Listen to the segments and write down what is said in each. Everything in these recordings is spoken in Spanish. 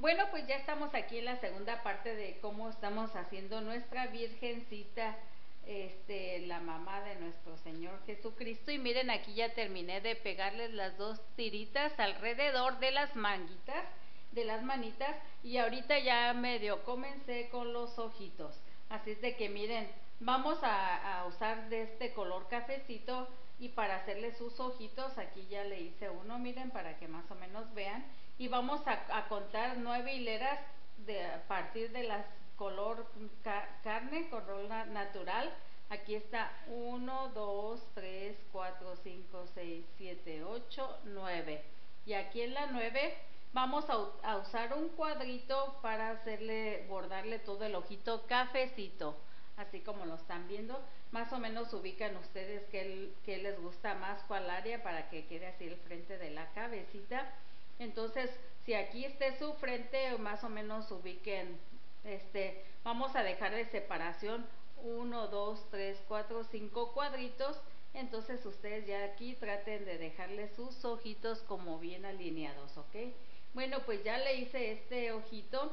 Bueno, pues ya estamos aquí en la segunda parte de cómo estamos haciendo nuestra Virgencita, este, la mamá de nuestro Señor Jesucristo. Y miren, aquí ya terminé de pegarles las dos tiritas alrededor de las manguitas, de las manitas. Y ahorita ya medio comencé con los ojitos. Así es de que miren, vamos a, usar de este color cafecito y para hacerle sus ojitos, aquí ya le hice uno, miren, para que más o menos vean y vamos a, contar nueve hileras de, a partir de las color carne, color natural. Aquí está 1, 2, 3, 4, 5, 6, 7, 8, 9. Y aquí en la 9 vamos a, usar un cuadrito para hacerle, bordarle todo el ojito cafecito. Así como lo están viendo, más o menos ubican ustedes qué, qué les gusta más, cuál área para que quede así el frente de la cabecita. Entonces, si aquí esté su frente, más o menos ubiquen, este, vamos a dejar de separación 1, 2, 3, 4, 5 cuadritos. Entonces ustedes ya aquí traten de dejarle sus ojitos como bien alineados, ¿ok? Bueno, pues ya le hice este ojito,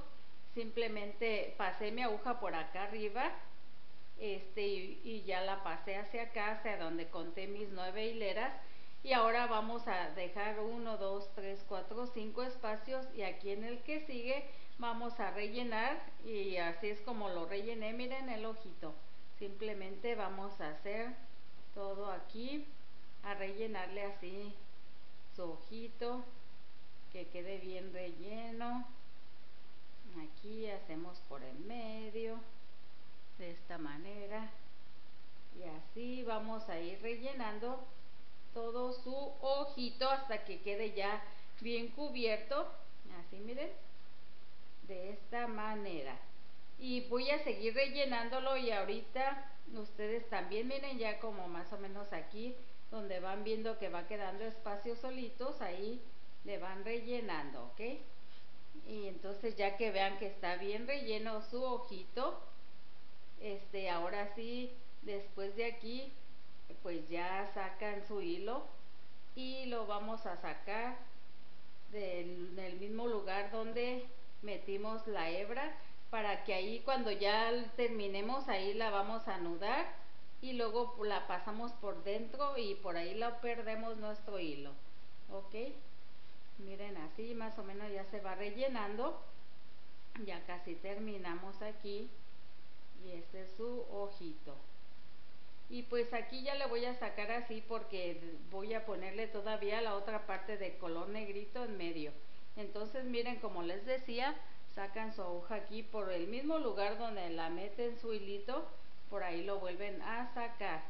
simplemente pasé mi aguja por acá arriba, este, y, ya la pasé hacia acá, hacia donde conté mis nueve hileras y ahora vamos a dejar 1, 2, 3, 4, 5 espacios y aquí en el que sigue vamos a rellenar y así es como lo rellené, miren el ojito. Simplemente vamos a hacer todo aquí, a rellenarle así su ojito, que quede bien relleno. Aquí hacemos por el medio, de esta manera. Y así vamos a ir rellenando todo su ojito hasta que quede ya bien cubierto. Así miren, de esta manera. Y voy a seguir rellenándolo y ahorita ustedes también miren ya como más o menos aquí donde van viendo que va quedando espacios solitos, ahí le van rellenando, ¿ok? Y entonces ya que vean que está bien relleno su ojito, este, ahora sí, después de aquí pues ya sacan su hilo y lo vamos a sacar del, mismo lugar donde metimos la hebra para que ahí cuando ya terminemos ahí la vamos a anudar y luego la pasamos por dentro y por ahí lo perdemos nuestro hilo ok miren así más o menos ya se va rellenando. Ya casi terminamos aquí y este es su ojito y pues aquí ya le voy a sacar así porque voy a ponerle todavía la otra parte de color negrito en medio. Entonces miren como les decía sacan su aguja aquí por el mismo lugar donde la meten su hilito por ahí lo vuelven a sacar.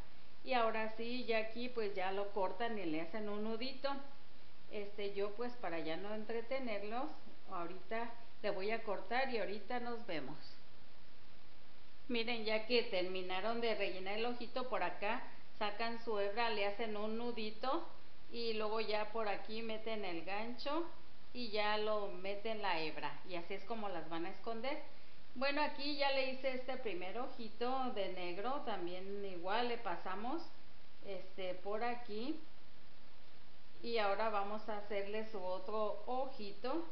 Y ahora sí ya aquí pues ya lo cortan y le hacen un nudito. Este yo pues para ya no entretenerlos ahorita le voy a cortar y ahorita nos vemos Miren, ya que terminaron de rellenar el ojito por acá, sacan su hebra, le hacen un nudito y luego ya por aquí meten el gancho y ya lo meten la hebra. Y así es como las van a esconder. Bueno, aquí ya le hice este primer ojito de negro, también igual le pasamos este por aquí. Y ahora vamos a hacerle su otro ojito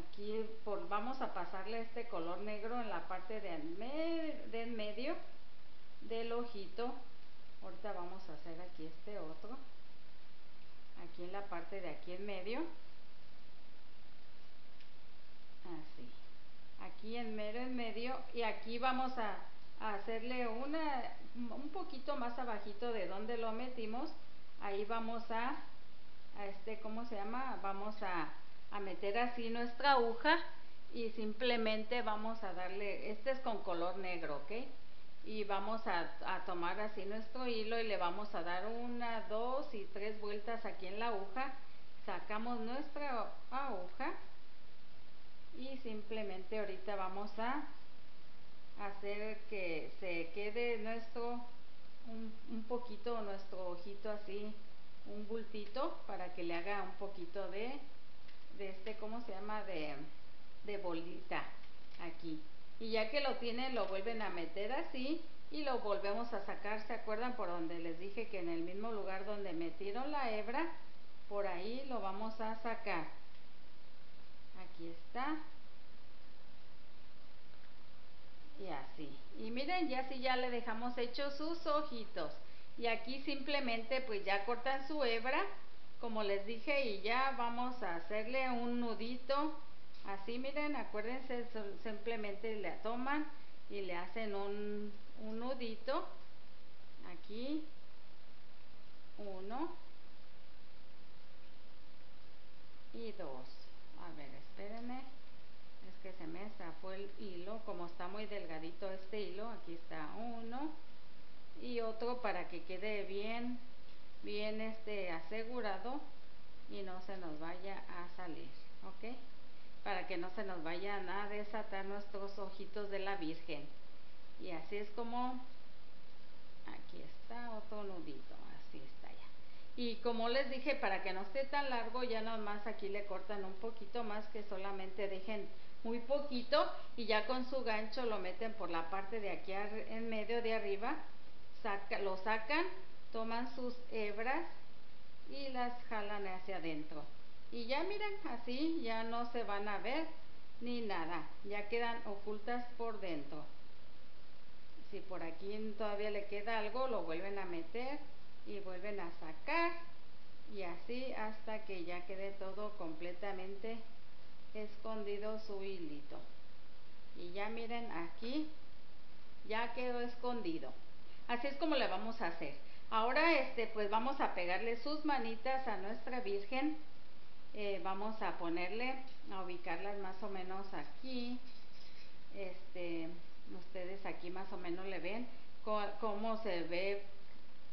aquí por, vamos a pasarle este color negro en la parte de en, medio del ojito. Ahorita vamos a hacer aquí este otro. Aquí en la parte de aquí en medio. Así. Aquí en medio en medio. Y aquí vamos a, a hacerle una un poquito más abajito de donde lo metimos. Ahí vamos a, a este cómo se llama vamos a a meter así nuestra aguja y simplemente vamos a darle, este es con color negro, ¿ok? Y vamos a, tomar así nuestro hilo y le vamos a dar una, dos y tres vueltas aquí en la aguja. Sacamos nuestra aguja y simplemente ahorita vamos a hacer que se quede nuestro, un, un poquito nuestro ojito así, un bultito para que le haga un poquito de de este, ¿cómo se llama? De, de bolita aquí. Y ya que lo tienen, lo vuelven a meter así y lo volvemos a sacar. ¿Se acuerdan por donde les dije que en el mismo lugar donde metieron la hebra, por ahí lo vamos a sacar? aquí está y así y miren ya si ya le dejamos hechos sus ojitos y aquí simplemente pues ya cortan su hebra como les dije y ya vamos a hacerle un nudito. Así miren acuérdense simplemente le toman y le hacen un, un nudito. Aquí uno. Y dos. A ver espérenme. Es que se me zafó el hilo como está muy delgadito este hilo aquí está uno. Y otro para que quede bien bien este asegurado y no se nos vaya a salir ok para que no se nos vayan a desatar nuestros ojitos de la virgen. Y así es como aquí está otro nudito así está ya. Y como les dije para que no esté tan largo ya nomás aquí le cortan un poquito más que solamente dejen muy poquito y ya con su gancho lo meten por la parte de aquí en medio de arriba saca, lo sacan toman sus hebras y las jalan hacia adentro. Y ya miren así ya no se van a ver ni nada ya quedan ocultas por dentro. Si por aquí todavía le queda algo lo vuelven a meter y vuelven a sacar. Y así hasta que ya quede todo completamente escondido su hilito. Y ya miren aquí ya quedó escondido. Así es como le vamos a hacer ahora este pues vamos a pegarle sus manitas a nuestra virgen. Eh, vamos a ponerle a ubicarlas más o menos aquí. Este ustedes aquí más o menos le ven cómo se ve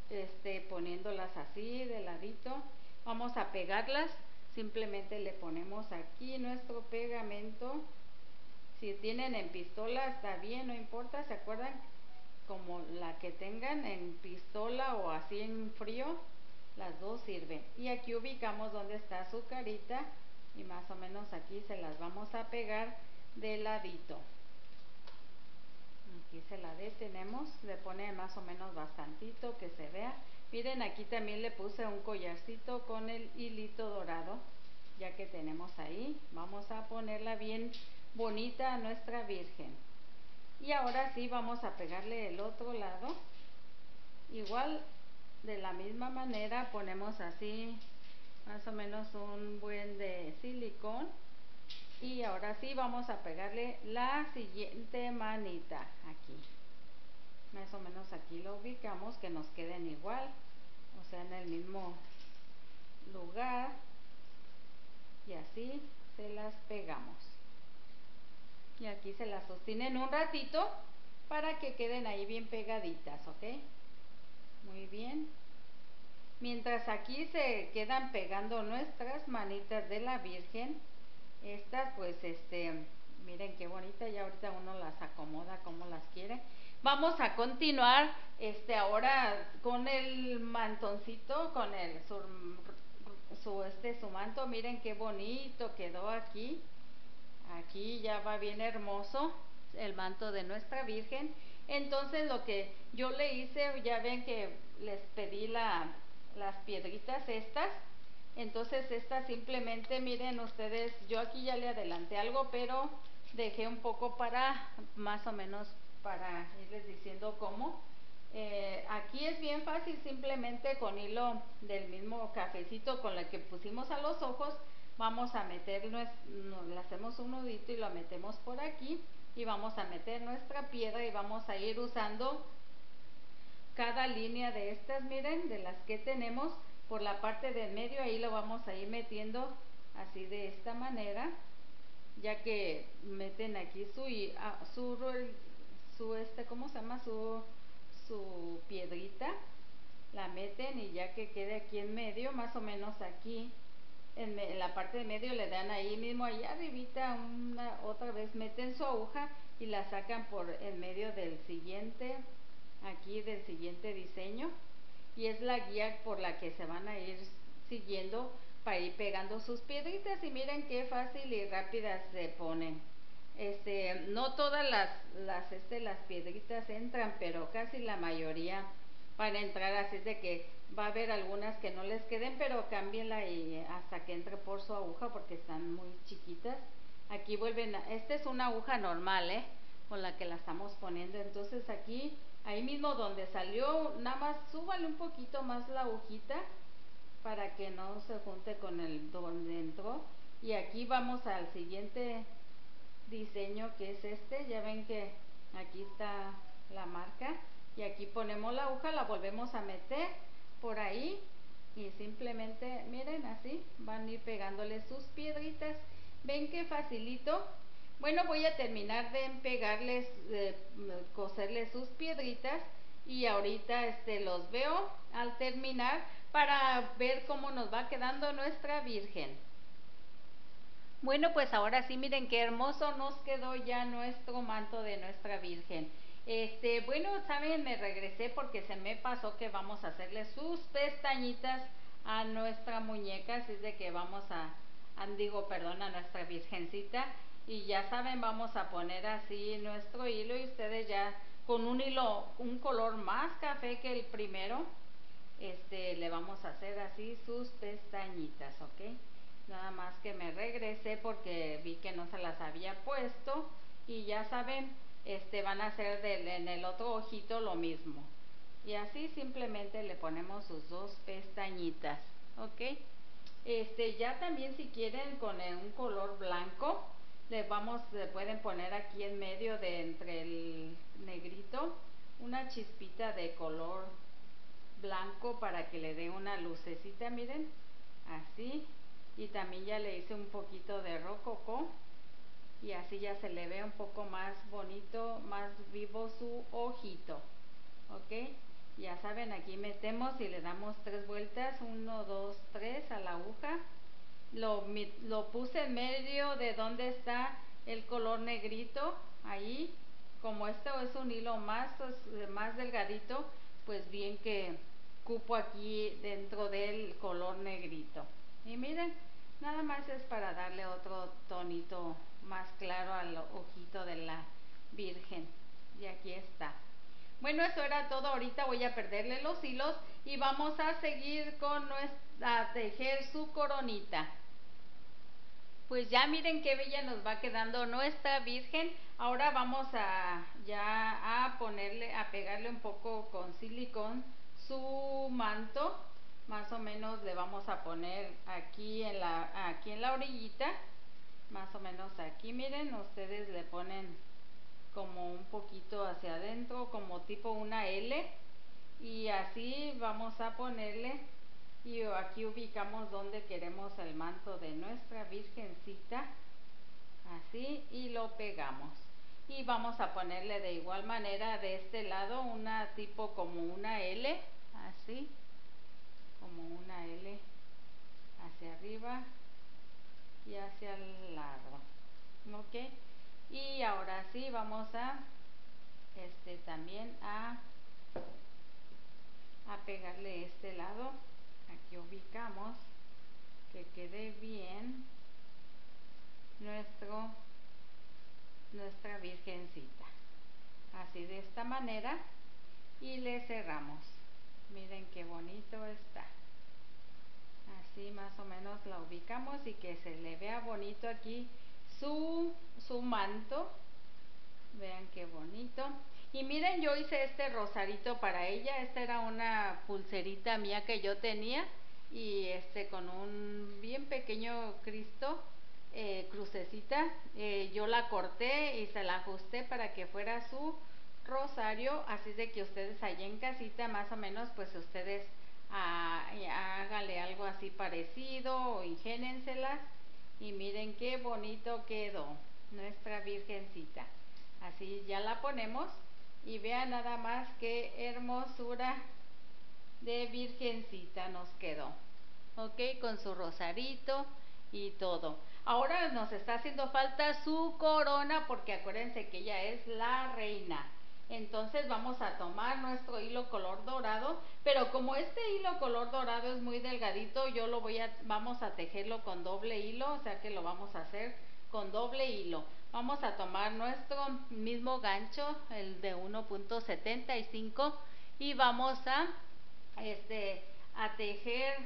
este poniéndolas así de ladito. Vamos a pegarlas. Simplemente le ponemos aquí nuestro pegamento. Si tienen en pistola está bien no importa. Se acuerdan como la que tengan en pistola o así en frío las dos sirven. Y aquí ubicamos donde está su carita y más o menos aquí se las vamos a pegar de ladito. Aquí se la detenemos le pone más o menos bastantito que se vea. Miren aquí también le puse un collarcito con el hilito dorado ya que tenemos ahí. Vamos a ponerla bien bonita a nuestra virgen y ahora sí vamos a pegarle el otro lado. Igual de la misma manera ponemos así más o menos un buen de silicón. Y ahora sí vamos a pegarle la siguiente manita aquí. Más o menos aquí lo ubicamos que nos queden igual o sea en el mismo lugar. Y así se las pegamos y aquí se las sostienen un ratito para que queden ahí bien pegaditas ok muy bien. Mientras aquí se quedan pegando nuestras manitas de la Virgen, estas pues este, miren qué bonita, ya ahorita uno las acomoda como las quiere. Vamos a continuar este ahora con el mantoncito, con el su, este su manto, miren qué bonito quedó aquí. Aquí ya va bien hermoso el manto de nuestra Virgen entonces lo que yo le hice, ya ven que les pedí la, las piedritas estas. Entonces estas simplemente, miren ustedes, yo aquí ya le adelanté algo, pero dejé un poco para, más o menos, para irles diciendo cómo. Eh, aquí es bien fácil, simplemente con hilo del mismo cafecito con el que pusimos a los ojos, vamos a meter, le hacemos un nudito y lo metemos por aquí y vamos a meter nuestra piedra y vamos a ir usando cada línea de estas, miren, de las que tenemos por la parte del medio, ahí lo vamos a ir metiendo así de esta manera, ya que meten aquí su, ah, su, su este, ¿cómo se llama? Su, su piedrita, la meten y ya que quede aquí en medio, más o menos aquí, en, la parte de medio le dan ahí mismo, allá arribita, una, otra vez meten su aguja y la sacan por en medio del siguiente, aquí del siguiente diseño. Y es la guía por la que se van a ir siguiendo para ir pegando sus piedritas y miren qué fácil y rápidas se ponen. Este, no todas las, las, este, las piedritas entran, pero casi la mayoría van a entrar así de que va a haber algunas que no les queden, pero cámbienla y hasta que entre por su aguja porque están muy chiquitas. Aquí vuelven, a, esta es una aguja normal, ¿eh? Con la que la estamos poniendo, entonces aquí, ahí mismo donde salió, nada más súbale un poquito más la agujita para que no se junte con el donde entró. Y aquí vamos al siguiente diseño que es este, ya ven que aquí está la marca. Y aquí ponemos la aguja, la volvemos a meter por ahí y simplemente miren así van a ir pegándole sus piedritas. Ven que facilito bueno voy a terminar de pegarles de coserles sus piedritas y ahorita este los veo al terminar para ver cómo nos va quedando nuestra virgen. Bueno pues ahora sí miren qué hermoso nos quedó ya nuestro manto de nuestra virgen este, bueno, saben, me regresé porque se me pasó que vamos a hacerle sus pestañitas a nuestra muñeca, así es de que vamos a, digo, perdón, a nuestra virgencita. Y ya saben, vamos a poner así nuestro hilo y ustedes ya con un hilo, un color más café que el primero, este, le vamos a hacer así sus pestañitas, ¿ok? Nada más que me regresé porque vi que no se las había puesto y ya saben, este, van a hacer en el otro ojito lo mismo. Y así simplemente le ponemos sus dos pestañitas, ¿ok? Este, ya también si quieren con un color blanco, le vamos, le pueden poner aquí en medio de entre el negrito una chispita de color blanco para que le dé una lucecita, miren, así. Y también ya le hice un poquito de rococo y así ya se le ve un poco más bonito, más vivo su ojito. ¿Ok? Ya saben, aquí metemos y le damos tres vueltas, uno, dos, tres a la aguja. Lo, lo puse en medio de donde está el color negrito, ahí. Como esto es un hilo más, pues, más delgadito, pues bien que cupo aquí dentro del color negrito. Y miren, nada más es para darle otro tonito más claro al ojito de la Virgen. Y aquí está. Bueno, eso era todo. Ahorita voy a perderle los hilos y vamos a seguir con nuestra, tejer su coronita. Pues ya miren qué bella nos va quedando nuestra Virgen. Ahora vamos a ya a ponerle, a pegarle un poco con silicón su manto. Más o menos le vamos a poner aquí en la, aquí en la orillita más o menos aquí miren ustedes le ponen como un poquito hacia adentro como tipo una L y así vamos a ponerle y aquí ubicamos donde queremos el manto de nuestra virgencita así y lo pegamos. Y vamos a ponerle de igual manera de este lado una tipo como una L así como una L hacia arriba y hacia el lado ok. Y ahora sí vamos a este también a a pegarle este lado. Aquí ubicamos que quede bien nuestro nuestra virgencita. Así de esta manera. Y le cerramos. Miren qué bonito está así más o menos la ubicamos y que se le vea bonito aquí su, su manto. Vean qué bonito. Y miren yo hice este rosarito para ella. Esta era una pulserita mía que yo tenía y este con un bien pequeño Cristo eh, crucecita eh, yo la corté y se la ajusté para que fuera su rosario. Así de que ustedes allá en casita más o menos pues ustedes hágale algo así parecido o ingénenselas y miren qué bonito quedó nuestra virgencita. Así ya la ponemos y vean nada más qué hermosura de virgencita nos quedó. Ok con su rosarito y todo. Ahora nos está haciendo falta su corona porque acuérdense que ella es la reina entonces vamos a tomar nuestro hilo color dorado, pero como este hilo color dorado es muy delgadito, yo lo voy a, vamos a tejerlo con doble hilo, o sea que lo vamos a hacer con doble hilo. Vamos a tomar nuestro mismo gancho, el de 1.75 y vamos a, este, a tejer,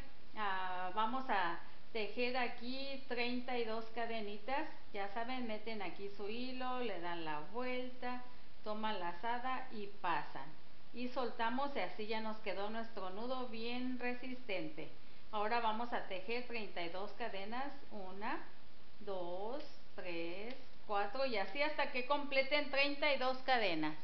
vamos a tejer aquí 32 cadenitas, ya saben, meten aquí su hilo, le dan la vuelta, toman la lazada y pasan. Y soltamos y así ya nos quedó nuestro nudo bien resistente. Ahora vamos a tejer 32 cadenas, una, dos, tres, cuatro y así hasta que completen 32 cadenas.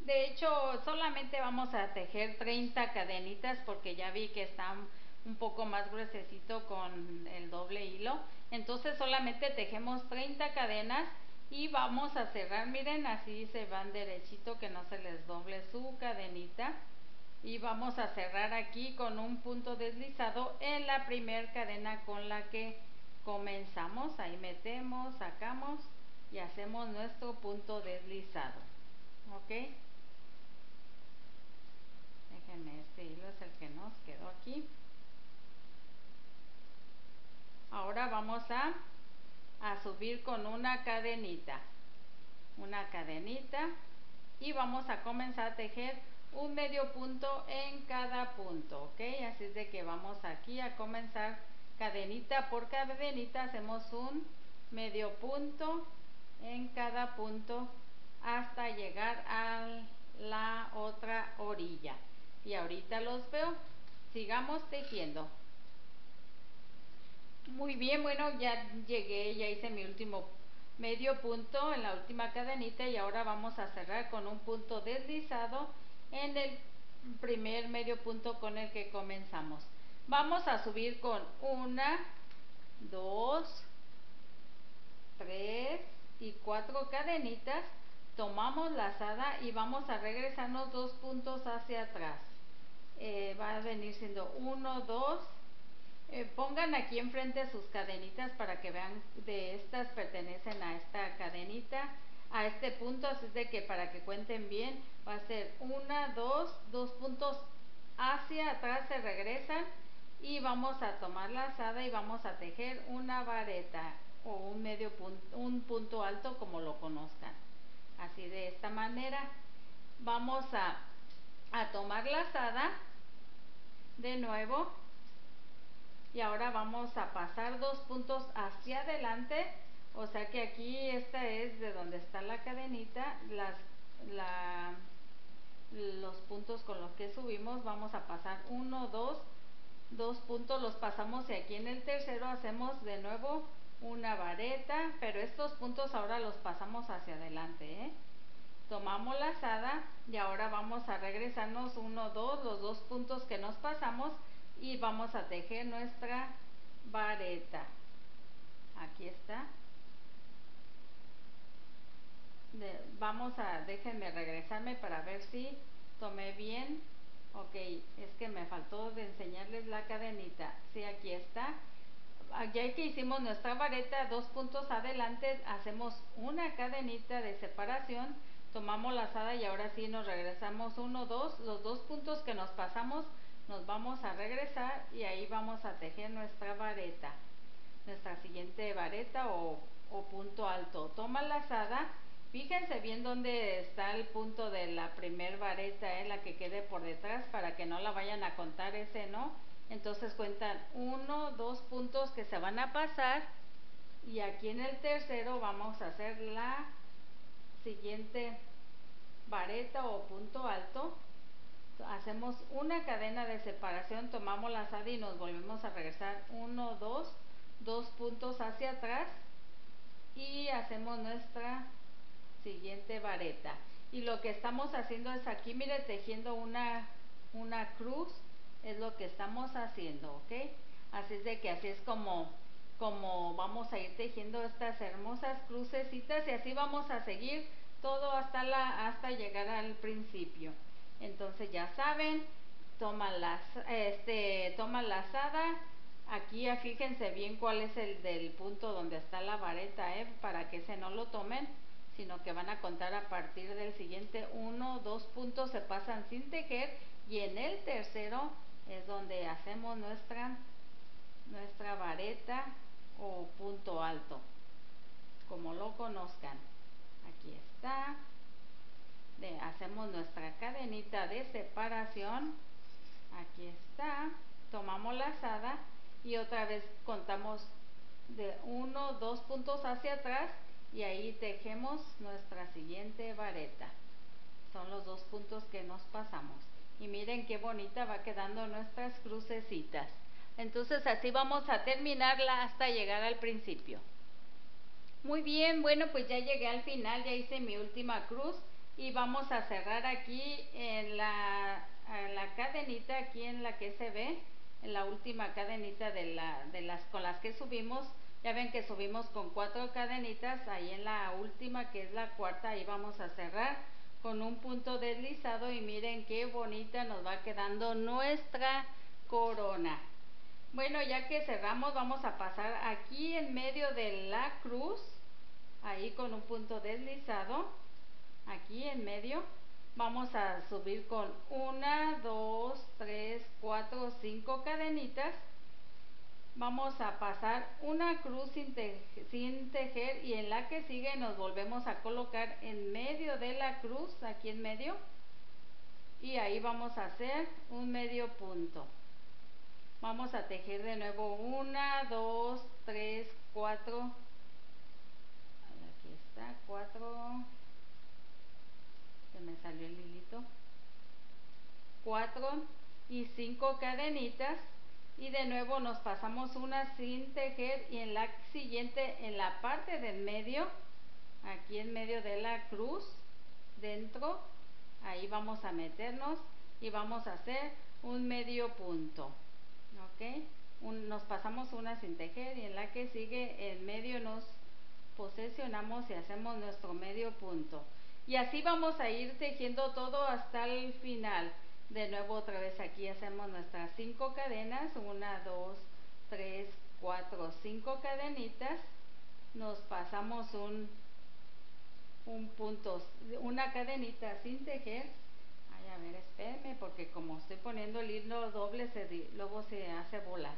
De hecho, solamente vamos a tejer 30 cadenitas porque ya vi que están un poco más gruesecito con el doble hilo. Entonces solamente tejemos 30 cadenas y vamos a cerrar, miren, así se van derechito que no se les doble su cadenita. Y vamos a cerrar aquí con un punto deslizado en la primer cadena con la que comenzamos. Ahí metemos, sacamos y hacemos nuestro punto deslizado. ¿Ok? Déjenme, este hilo es el que nos quedó aquí. Ahora vamos a, a subir con una cadenita. Una cadenita y vamos a comenzar a tejer un medio punto en cada punto, ¿ok? Así es de que vamos aquí a comenzar cadenita por cadenita, hacemos un medio punto en cada punto hasta llegar a la otra orilla. Y ahorita los veo, sigamos tejiendo. Muy bien, bueno, ya llegué, ya hice mi último medio punto en la última cadenita y ahora vamos a cerrar con un punto deslizado en el primer medio punto con el que comenzamos. Vamos a subir con una, dos, tres y cuatro cadenitas. Tomamos lazada y vamos a regresarnos dos puntos hacia atrás. Eh, va a venir siendo uno, dos, eh, pongan aquí enfrente sus cadenitas para que vean de estas pertenecen a esta cadenita, a este punto, así es de que para que cuenten bien, va a ser una, dos, dos puntos hacia atrás se regresan y vamos a tomar la lazada y vamos a tejer una vareta o un medio punto, un punto alto como lo conozcan. Así de esta manera. Vamos a, a tomar lazada de nuevo y ahora vamos a pasar dos puntos hacia adelante. O sea que aquí esta es de donde está la cadenita. Las la, los puntos con los que subimos vamos a pasar uno dos dos puntos. Los pasamos y aquí en el tercero hacemos de nuevo una vareta pero estos puntos ahora los pasamos hacia adelante ¿eh? tomamos la lazada y ahora vamos a regresarnos uno dos los dos puntos que nos pasamos y vamos a tejer nuestra vareta. Aquí está. Vamos a déjenme regresarme para ver si tomé bien. Ok es que me faltó de enseñarles la cadenita. Sí aquí está. Ya que hicimos nuestra vareta dos puntos adelante hacemos una cadenita de separación tomamos la lazada y ahora sí nos regresamos. Uno dos los dos puntos que nos pasamos nos vamos a regresar y ahí vamos a tejer nuestra vareta nuestra siguiente vareta o, punto alto. Toma lazada fíjense bien dónde está el punto de la primer vareta eh, la que quede por detrás para que no la vayan a contar ese no entonces cuentan uno dos puntos que se van a pasar y aquí en el tercero vamos a hacer la siguiente vareta o punto alto hacemos una cadena de separación, tomamos la lazada y nos volvemos a regresar uno, dos, dos puntos hacia atrás y hacemos nuestra siguiente vareta. Y lo que estamos haciendo es aquí, mire, tejiendo una, una cruz, es lo que estamos haciendo, ¿ok? Así es de que así es como, como vamos a ir tejiendo estas hermosas crucecitas y así vamos a seguir todo hasta, la, hasta llegar al principio. Entonces ya saben, toma la, este, toma lazada. Aquí fíjense bien cuál es el del punto donde está la vareta, ¿eh? para que se no lo tomen, sino que van a contar a partir del siguiente uno, dos puntos se pasan sin tejer y en el tercero es donde hacemos nuestra, nuestra vareta o punto alto, como lo conozcan. Aquí está hacemos nuestra cadenita de separación aquí está tomamos la lazada y otra vez contamos de uno, dos puntos hacia atrás y ahí tejemos nuestra siguiente vareta. Son los dos puntos que nos pasamos. Y miren qué bonita va quedando nuestras crucecitas. Entonces así vamos a terminarla hasta llegar al principio. Muy bien, bueno pues ya llegué al final, ya hice mi última cruz y vamos a cerrar aquí en la, la cadenita, aquí en la que se ve, en la última cadenita de, la, de las con las que subimos. Ya ven que subimos con cuatro cadenitas, ahí en la última que es la cuarta, ahí vamos a cerrar con un punto deslizado y miren qué bonita nos va quedando nuestra corona. Bueno, ya que cerramos, vamos a pasar aquí en medio de la cruz, ahí con un punto deslizado, aquí en medio. Vamos a subir con una, dos, tres, cuatro, cinco cadenitas. Vamos a pasar una cruz sin, tejer y en la que sigue nos volvemos a colocar en medio de la cruz, aquí en medio. Y ahí vamos a hacer un medio punto. Vamos a tejer de nuevo una, dos, tres, cuatro. Aquí está, cuatro. Me salió el hilito. Cuatro y cinco cadenitas. Y de nuevo nos pasamos una sin tejer y en la siguiente, en la parte del medio, aquí en medio de la cruz, dentro, ahí vamos a meternos y vamos a hacer un medio punto nos pasamos una sin tejer y en la que sigue en medio nos posesionamos y hacemos nuestro medio punto. Y así vamos a ir tejiendo todo hasta el final. De nuevo otra vez aquí hacemos nuestras cinco cadenas, una, dos, tres, cuatro, cinco cadenitas. Nos pasamos un, un punto, una cadenita sin tejer a ver, espérenme, porque como estoy poniendo el hilo doble, se, luego se hace volar.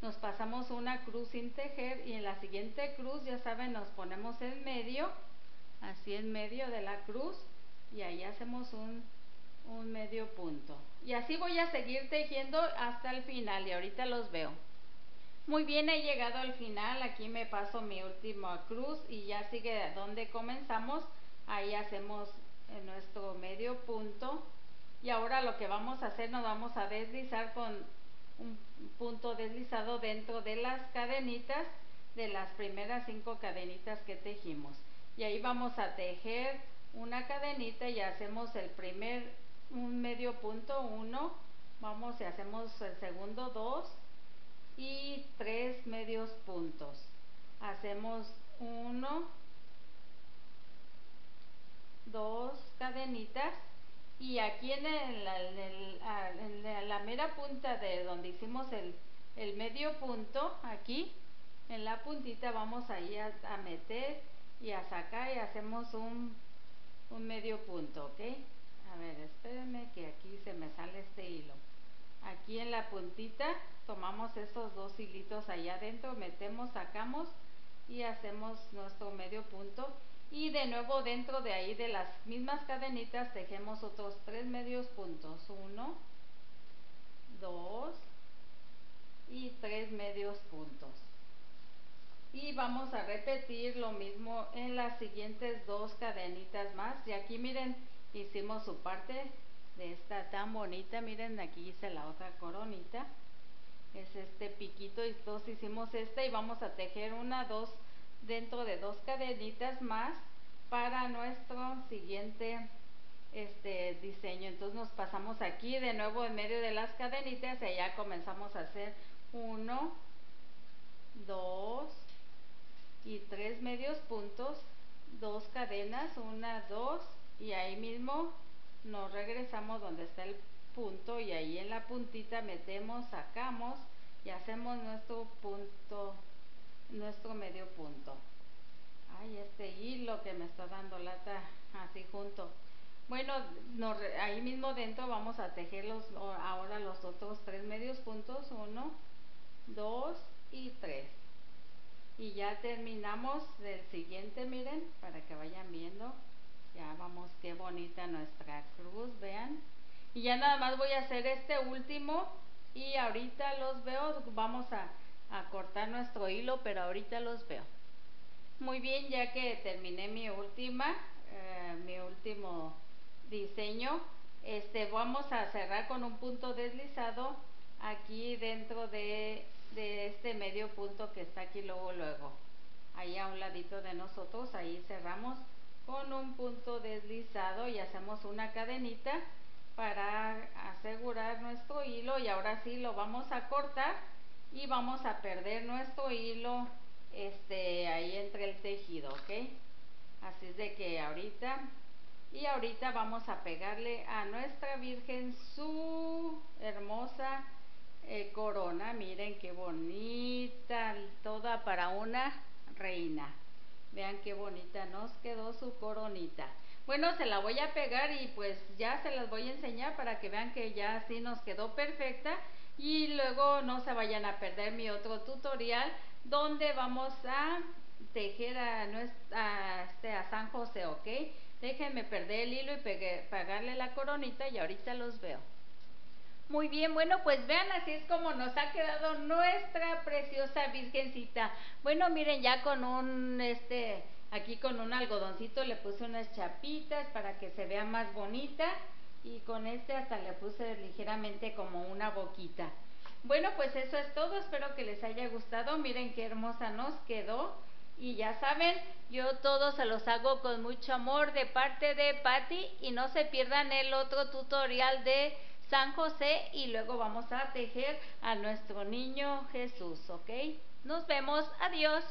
Nos pasamos una cruz sin tejer y en la siguiente cruz, ya saben, nos ponemos en medio, así en medio de la cruz, y ahí hacemos un, medio punto. Y así voy a seguir tejiendo hasta el final y ahorita los veo. Muy bien, he llegado al final, aquí me paso mi última cruz y ya sigue donde comenzamos, ahí hacemos nuestro medio punto y ahora lo que vamos a hacer nos vamos a deslizar con un punto deslizado dentro de las cadenitas de las primeras cinco cadenitas que tejimos y ahí vamos a tejer una cadenita y hacemos el primer un medio punto uno. Vamos y hacemos el segundo dos. Y tres medios puntos. Hacemos uno dos cadenitas. Y aquí en, el, ah, la, mera punta de donde hicimos el, el, medio punto, aquí en la puntita vamos ahí a, a meter y a sacar y hacemos un, un medio punto, ¿ok? A ver, espérenme que aquí se me sale este hilo. Aquí en la puntita tomamos esos dos hilitos allá adentro, metemos, sacamos y hacemos nuestro medio punto y de nuevo dentro de ahí de las mismas cadenitas tejemos otros tres medios puntos uno dos y tres medios puntos y vamos a repetir lo mismo en las siguientes dos cadenitas más. Y aquí miren hicimos su parte de esta tan bonita. Miren aquí hice la otra coronita. Es este piquito y dos hicimos esta. Y vamos a tejer una dos dentro de dos cadenitas más para nuestro siguiente este diseño. Entonces nos pasamos aquí de nuevo en medio de las cadenitas y ya comenzamos a hacer uno dos tres medios puntos dos cadenas una dos y ahí mismo nos regresamos donde está el punto y ahí en la puntita metemos sacamos y hacemos nuestro punto nuestro medio punto. Ay, este hilo que me está dando lata así junto. Bueno, ahí mismo dentro vamos a tejer los, ahora los otros tres medios puntos. Uno, dos y tres. Y ya terminamos del siguiente, miren, para que vayan viendo. Ya vamos, qué bonita nuestra cruz, vean. Y ya nada más voy a hacer este último y ahorita los veo, vamos a, a cortar nuestro hilo, pero ahorita los veo. Muy bien, ya que terminé mi última, eh, mi último diseño, este, vamos a cerrar con un punto deslizado aquí dentro de, de este medio punto que está aquí luego, luego. Ahí a un ladito de nosotros, ahí cerramos con un punto deslizado y hacemos una cadenita para asegurar nuestro hilo y ahora sí lo vamos a cortar y vamos a perder nuestro hilo este ahí entre el tejido ok así es de que ahorita y ahorita vamos a pegarle a nuestra virgen su hermosa eh, corona miren qué bonita toda para una reina vean qué bonita nos quedó su coronita bueno, se la voy a pegar y pues ya se las voy a enseñar para que vean que ya así nos quedó perfecta y luego no se vayan a perder mi otro tutorial donde vamos a tejer a, nuestra, este, a San José, ¿ok? Déjenme perder el hilo y pegarle la coronita y ahorita los veo. Muy bien, bueno, pues vean, así es como nos ha quedado nuestra preciosa virgencita. Bueno, miren, ya con un, este, Aquí con un algodoncito le puse unas chapitas para que se vea más bonita y con este hasta le puse ligeramente como una boquita. Bueno, pues eso es todo, espero que les haya gustado, miren qué hermosa nos quedó y ya saben, yo todo se los hago con mucho amor de parte de Patty y no se pierdan el otro tutorial de San José y luego vamos a tejer a nuestro niño Jesús, ¿ok? Nos vemos, adiós.